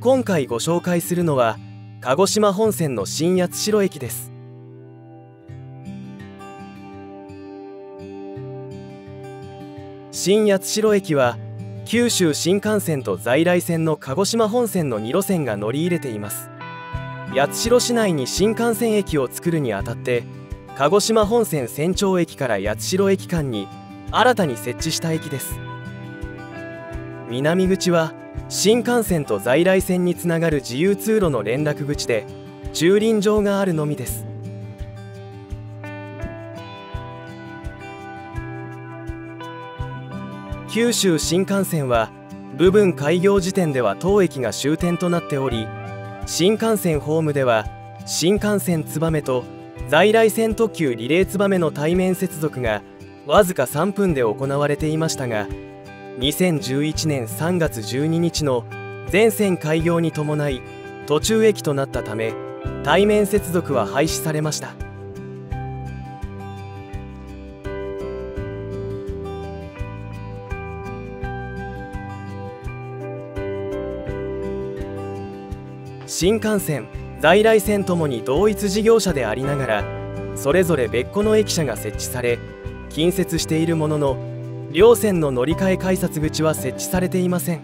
今回ご紹介するのは鹿児島本線の新八代駅です。新八代駅は九州新幹線と在来線の鹿児島本線の2路線が乗り入れています。八代市内に新幹線駅を作るにあたって鹿児島本線船長駅から八代駅間に新たに設置した駅です。南口は新幹線と在来線につながる自由通路の連絡口で駐輪場があるのみです。九州新幹線は部分開業時点では当駅が終点となっており新幹線ホームでは新幹線つばめと在来線特急リレーつばめの対面接続がわずか3分で行われていましたが2011年3月12日の全線開業に伴い途中駅となったため対面接続は廃止されました。新幹線在来線ともに同一事業者でありながらそれぞれ別個の駅舎が設置され近接しているものの両線の乗り換え改札口は設置されていません。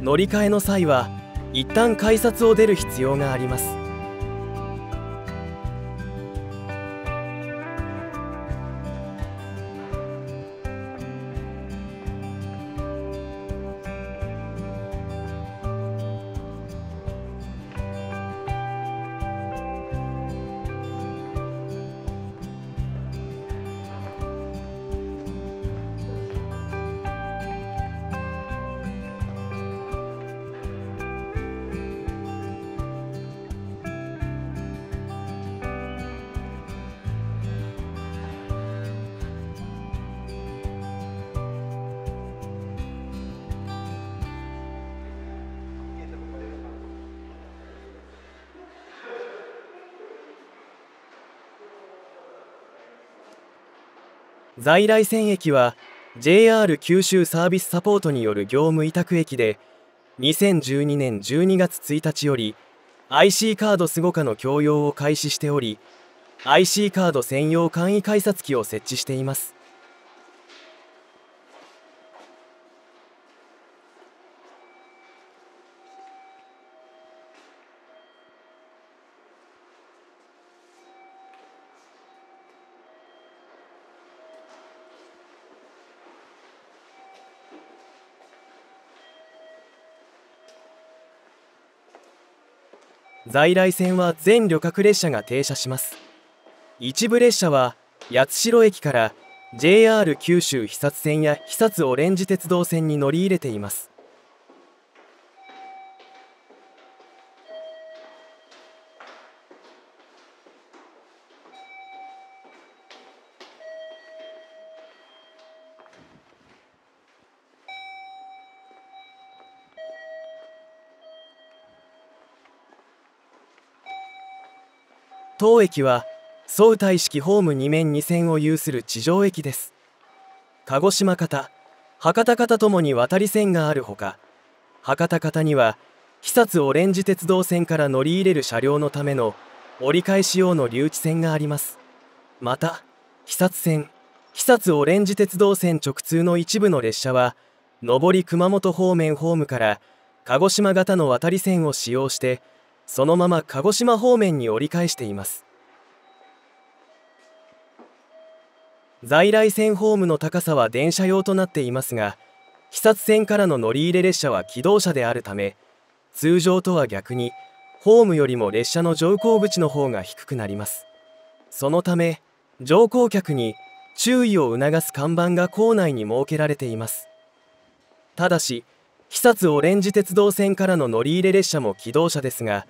乗り換えの際は一旦改札を出る必要があります。在来線駅は JR 九州サービスサポートによる業務委託駅で2012年12月1日より IC カードすごかの共用を開始しており IC カード専用簡易改札機を設置しています。在来線は全旅客列車が停車します。一部列車は八代駅から JR 九州肥薩線や肥薩オレンジ鉄道線に乗り入れています。当駅は総体式ホーム2面2線を有する地上駅です。鹿児島方博多方ともに渡り線があるほか博多方には久津オレンジ鉄道線から乗り入れる車両のための折り返し用の留置線があります。また久津線久津オレンジ鉄道線直通の一部の列車は上り熊本方面ホームから鹿児島型の渡り線を使用してそのまま鹿児島方面に折り返しています。在来線ホームの高さは電車用となっていますが肥薩線からの乗り入れ列車は機動車であるため通常とは逆にホームよりも列車の乗降口の方が低くなります。そのため乗降客に注意を促す看板が構内に設けられています。ただし久津オレンジ鉄道線からの乗り入れ列車も機動車ですが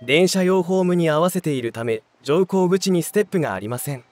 電車用ホームに合わせているため乗降口にステップがありません。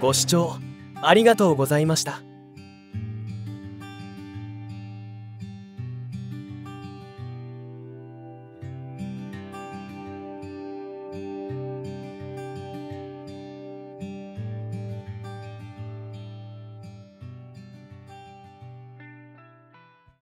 ご視聴ありがとうございました。